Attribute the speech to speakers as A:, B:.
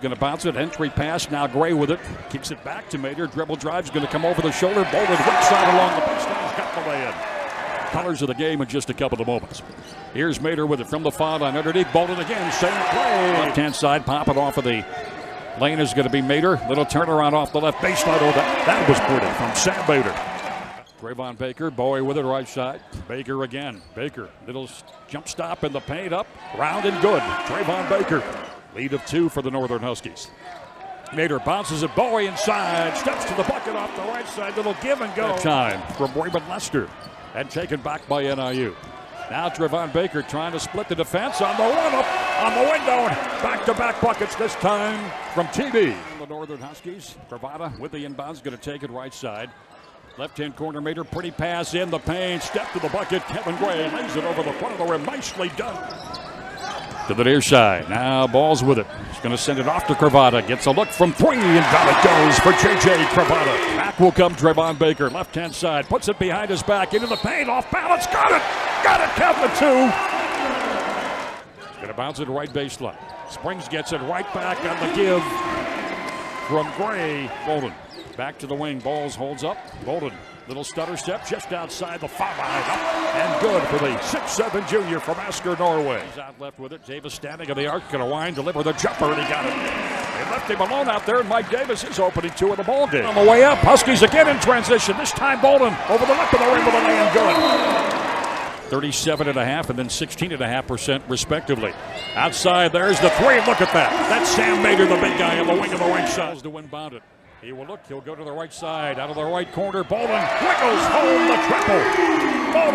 A: going to bounce it. Entry pass. Now Gray with it. Kicks it back to Mader. Dribble drive's going to come over the shoulder. Bolin right side along the baseline. Got the lay in. Colors of the game in just a couple of moments. Here's Mader with it from the foul line underneath. Bolin again. Same play. Left hand side. Pop it off of the lane is going to be Mader. Little turnaround off the left baseline. Oh, that, that was pretty from Sam Mader. Travon Baker, Bowie with it right side. Baker again. Baker, little jump stop in the paint up, round and good. Travon Baker, lead of two for the Northern Huskies. Mader bounces it, Bowie inside, steps to the bucket off the right side, little give and go. Time from Raymond Lester, and taken back by NIU. Now Travon Baker trying to split the defense on the one up on the window. Back to back buckets this time from TB. The Northern Huskies, Pravada with the inbounds, going to take it right side. Left hand corner, Mader, pretty pass in the paint. Step to the bucket. Kevin Gray lays it over the front of the rim. Nicely done. To the near side. Now Ball's with it. He's going to send it off to Cravata. Gets a look from three, and down it goes for J.J. Cravata. Back will come Travon Baker. Left hand side. Puts it behind his back. Into the paint. Off balance. Got it. Got it. Count the two. He's going to bounce it right baseline. Springs gets it right back on the give from Gray. Bolin. Back to the wing. Balls holds up. Bolin. Little stutter step just outside the foul line. And good for the 6'7 junior from Asker, Norway. He's out left with it. Davis standing on the arc. Going to wind, deliver the jumper, and he got it. They left him alone out there, and Mike Davis is opening two of the ball game. On the way up, Huskies again in transition. This time Bolin over the left of the rim with a good. 37 and a half and then 16 and a half percent respectively. Outside, there's the three. Look at that. That's Sam Mader, the big guy on the wing of the right side. To win bounded. He will look. He'll go to the right side. Out of the right corner. Bolin wiggles home the triple. Bolin.